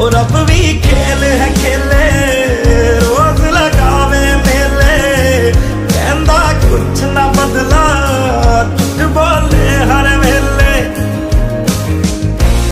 और अब भी खेल